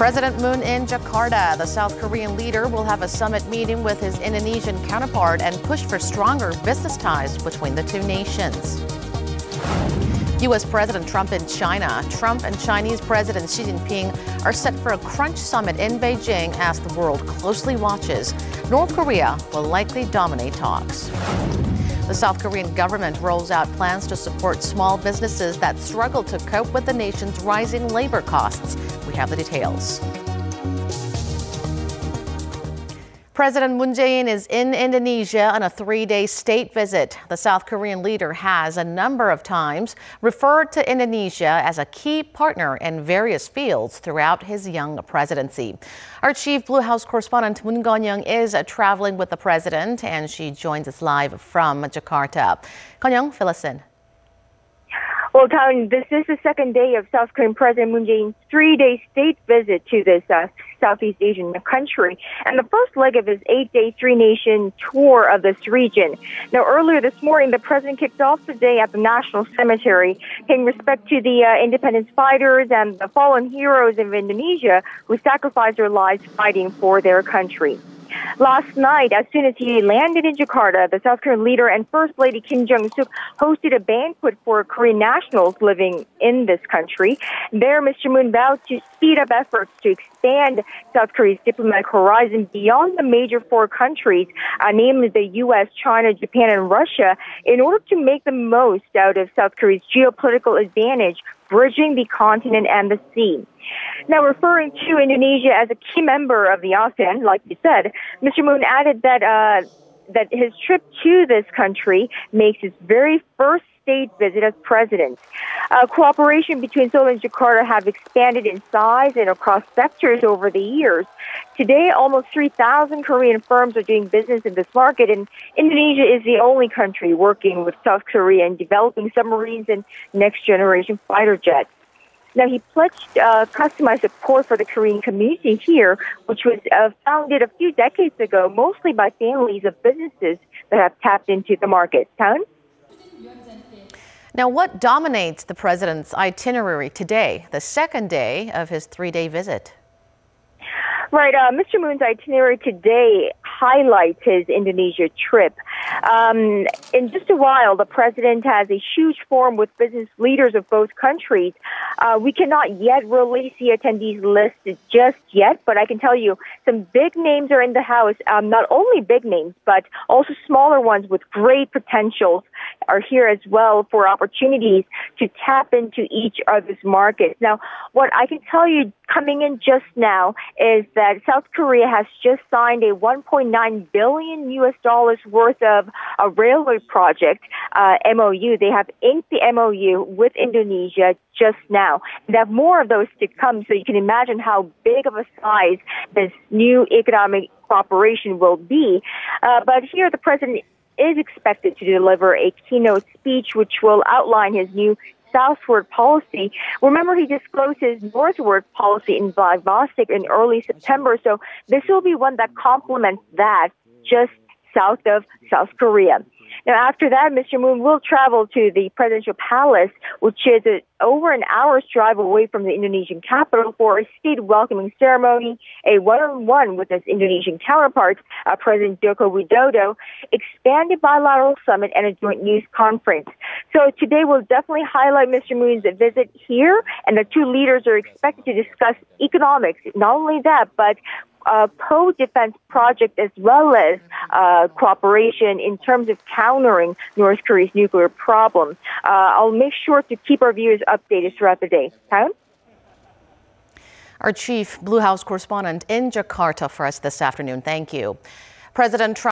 President Moon in Jakarta. The South Korean leader will have a summit meeting with his Indonesian counterpart and push for stronger business ties between the two nations. U.S. President Trump in China. Trump and Chinese President Xi Jinping are set for a crunch summit in Beijing as the world closely watches. North Korea will likely dominate talks. The South Korean government rolls out plans to support small businesses that struggle to cope with the nation's rising labor costs. We have the details. President Moon Jae-in is in Indonesia on a three-day state visit. The South Korean leader has a number of times referred to Indonesia as a key partner in various fields throughout his young presidency. Our chief Blue House correspondent Moon Connyoung is traveling with the president, and she joins us live from Jakarta. Connyoung, fill us in. Well, Town, this is the second day of South Korean President Moon Jae-in's three-day state visit to this uh, Southeast Asian country, and the first leg of his eight-day three-nation tour of this region. Now, earlier this morning, the president kicked off the day at the National Cemetery, paying respect to the uh, independence fighters and the fallen heroes of Indonesia who sacrificed their lives fighting for their country. Last night, as soon as he landed in Jakarta, the South Korean leader and First Lady Kim Jung-sook hosted a banquet for Korean nationals living in this country. There, Mr. Moon vowed to speed up efforts to expand South Korea's diplomatic horizon beyond the major four countries, uh, namely the U.S., China, Japan, and Russia, in order to make the most out of South Korea's geopolitical advantage, bridging the continent and the sea. Now, referring to Indonesia as a key member of the ASEAN, like you said, Mr. Moon added that uh, that his trip to this country makes his very first state visit as president. Uh, cooperation between Seoul and Jakarta have expanded in size and across sectors over the years. Today, almost 3,000 Korean firms are doing business in this market, and Indonesia is the only country working with South Korea in developing submarines and next generation fighter jets. Now, he pledged uh, customized support for the Korean community here, which was uh, founded a few decades ago, mostly by families of businesses that have tapped into the market. Town? Now, what dominates the president's itinerary today, the second day of his three day visit? Right. Uh, Mr. Moon's itinerary today highlights his Indonesia trip. Um, in just a while, the president has a huge forum with business leaders of both countries. Uh, we cannot yet release the attendees list just yet, but I can tell you some big names are in the house. Um, not only big names, but also smaller ones with great potentials are here as well for opportunities to tap into each other's markets. Now, what I can tell you coming in just now is that South Korea has just signed a 1.9 billion US dollars worth of a railway project uh, MOU. They have inked the MOU with Indonesia just now. They have more of those to come, so you can imagine how big of a size this new economic cooperation will be. Uh, but here, the president is expected to deliver a keynote speech which will outline his new southward policy. Remember, he disclosed his northward policy in Vladivostok in early September, so this will be one that complements that just south of South Korea. Now, after that, Mr. Moon will travel to the presidential palace, which is a, over an hour's drive away from the Indonesian capital, for a state welcoming ceremony, a one-on-one with his Indonesian counterpart, uh, President Joko Widodo, expanded bilateral summit, and a joint news conference. So today we'll definitely highlight Mr. Moon's visit here, and the two leaders are expected to discuss economics. Not only that, but uh, pro-defense project as well as uh, cooperation in terms of countering North Korea's nuclear problem. Uh, I'll make sure to keep our viewers updated throughout the day. Town? Our chief Blue House correspondent in Jakarta for us this afternoon. Thank you. President Trump